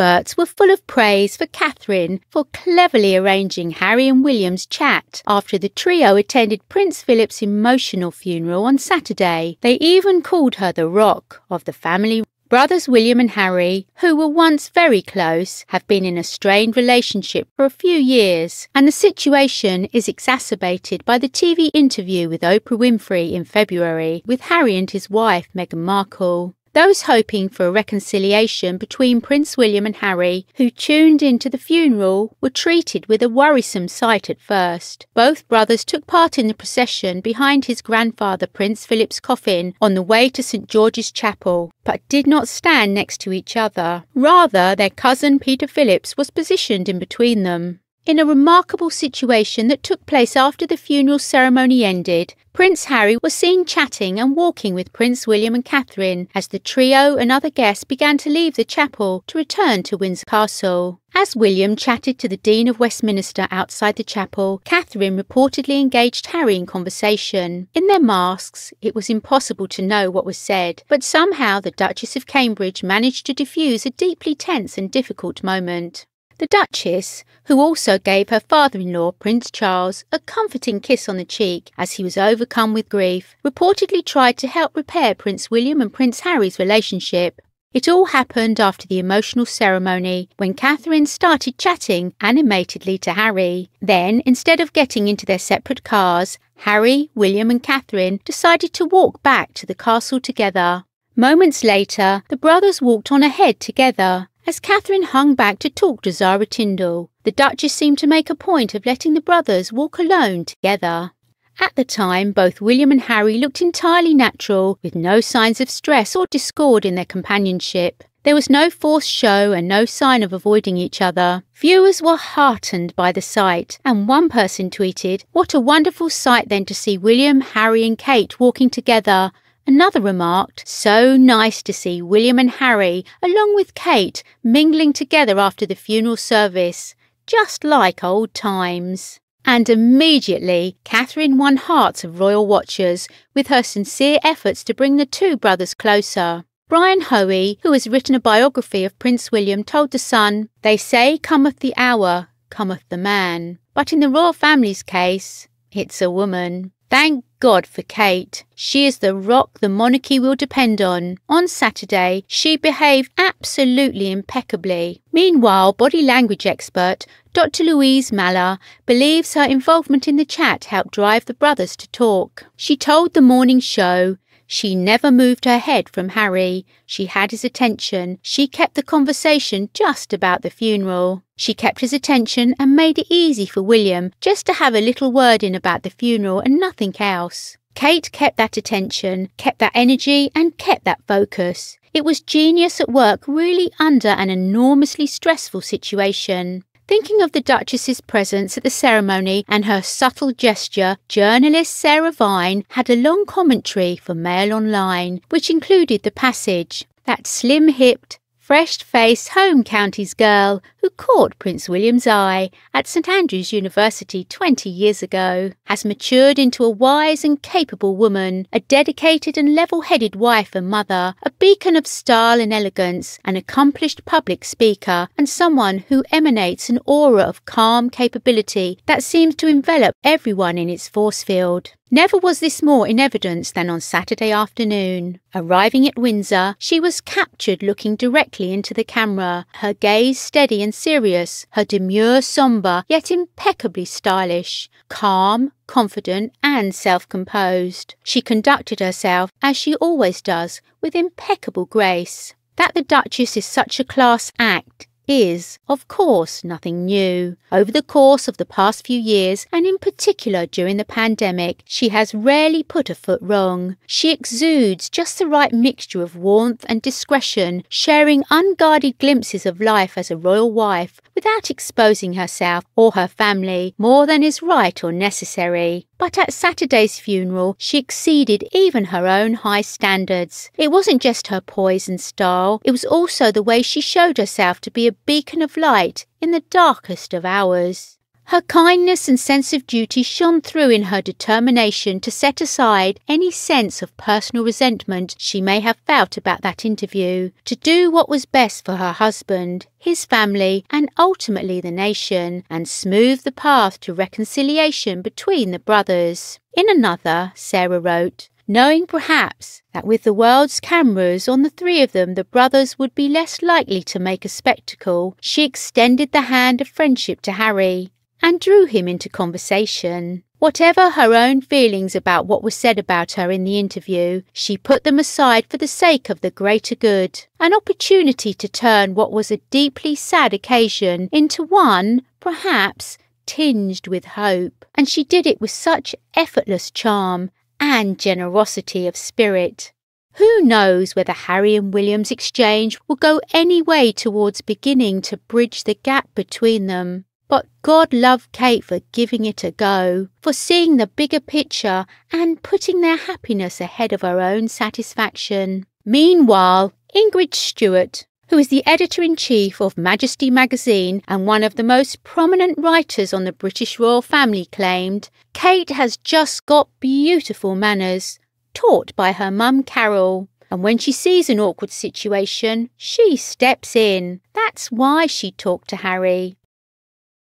Experts were full of praise for Catherine for cleverly arranging Harry and William's chat after the trio attended Prince Philip's emotional funeral on Saturday. They even called her the rock of the family. Brothers William and Harry, who were once very close, have been in a strained relationship for a few years, and the situation is exacerbated by the TV interview with Oprah Winfrey in February with Harry and his wife Meghan Markle. Those hoping for a reconciliation between Prince William and Harry, who tuned into the funeral, were treated with a worrisome sight at first. Both brothers took part in the procession behind his grandfather Prince Philip's coffin on the way to St George's Chapel, but did not stand next to each other. Rather, their cousin Peter Phillips was positioned in between them. In a remarkable situation that took place after the funeral ceremony ended, Prince Harry was seen chatting and walking with Prince William and Catherine as the trio and other guests began to leave the chapel to return to Windsor Castle. As William chatted to the Dean of Westminster outside the chapel, Catherine reportedly engaged Harry in conversation. In their masks, it was impossible to know what was said, but somehow the Duchess of Cambridge managed to diffuse a deeply tense and difficult moment. The Duchess, who also gave her father in law, Prince Charles, a comforting kiss on the cheek as he was overcome with grief, reportedly tried to help repair Prince William and Prince Harry's relationship. It all happened after the emotional ceremony when Catherine started chatting animatedly to Harry. Then, instead of getting into their separate cars, Harry, William, and Catherine decided to walk back to the castle together. Moments later, the brothers walked on ahead together. As Catherine hung back to talk to Zara Tindall, the Duchess seemed to make a point of letting the brothers walk alone together. At the time, both William and Harry looked entirely natural, with no signs of stress or discord in their companionship. There was no forced show and no sign of avoiding each other. Viewers were heartened by the sight, and one person tweeted, What a wonderful sight then to see William, Harry, and Kate walking together. Another remarked, So nice to see William and Harry, along with Kate, mingling together after the funeral service, just like old times. And immediately, Catherine won hearts of royal watchers with her sincere efforts to bring the two brothers closer. Brian Hoey, who has written a biography of Prince William, told The Sun, They say cometh the hour, cometh the man. But in the royal family's case, it's a woman. Thank God for Kate. She is the rock the monarchy will depend on. On Saturday, she behaved absolutely impeccably. Meanwhile, body language expert Dr. Louise Mahler believes her involvement in the chat helped drive the brothers to talk. She told the morning show she never moved her head from Harry. She had his attention. She kept the conversation just about the funeral. She kept his attention and made it easy for William just to have a little word in about the funeral and nothing else. Kate kept that attention, kept that energy, and kept that focus. It was genius at work, really under an enormously stressful situation. Thinking of the Duchess's presence at the ceremony and her subtle gesture, journalist Sarah Vine had a long commentary for Mail Online, which included the passage that slim hipped, fresh-faced home counties girl who caught Prince William's eye at St Andrews University 20 years ago has matured into a wise and capable woman, a dedicated and level-headed wife and mother, a beacon of style and elegance, an accomplished public speaker, and someone who emanates an aura of calm capability that seems to envelop everyone in its force field. Never was this more in evidence than on Saturday afternoon. Arriving at Windsor, she was captured looking directly into the camera, her gaze steady and serious, her demure sombre, yet impeccably stylish, calm, confident, and self composed. She conducted herself, as she always does, with impeccable grace. That the Duchess is such a class act is, of course, nothing new. Over the course of the past few years, and in particular during the pandemic, she has rarely put a foot wrong. She exudes just the right mixture of warmth and discretion, sharing unguarded glimpses of life as a royal wife without exposing herself or her family more than is right or necessary. But at Saturday's funeral, she exceeded even her own high standards. It wasn't just her poise and style, it was also the way she showed herself to be a beacon of light in the darkest of hours. Her kindness and sense of duty shone through in her determination to set aside any sense of personal resentment she may have felt about that interview, to do what was best for her husband, his family, and ultimately the nation, and smooth the path to reconciliation between the brothers. In another, Sarah wrote, knowing perhaps that with the world's cameras on the three of them, the brothers would be less likely to make a spectacle, she extended the hand of friendship to Harry and drew him into conversation. Whatever her own feelings about what was said about her in the interview, she put them aside for the sake of the greater good, an opportunity to turn what was a deeply sad occasion into one, perhaps, tinged with hope. And she did it with such effortless charm and generosity of spirit. Who knows whether Harry and William's exchange will go any way towards beginning to bridge the gap between them? But God loved Kate for giving it a go, for seeing the bigger picture and putting their happiness ahead of her own satisfaction. Meanwhile, Ingrid Seward, who is the editor in chief of Majesty magazine and one of the most prominent writers on the British royal family, claimed Kate has just got beautiful manners, taught by her mum Carole. And when she sees an awkward situation, she steps in. That's why she talked to Harry.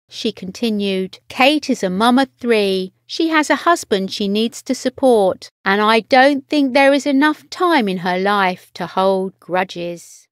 She continued, Kate is a mum of three. She has a husband she needs to support, and I don't think there is enough time in her life to hold grudges.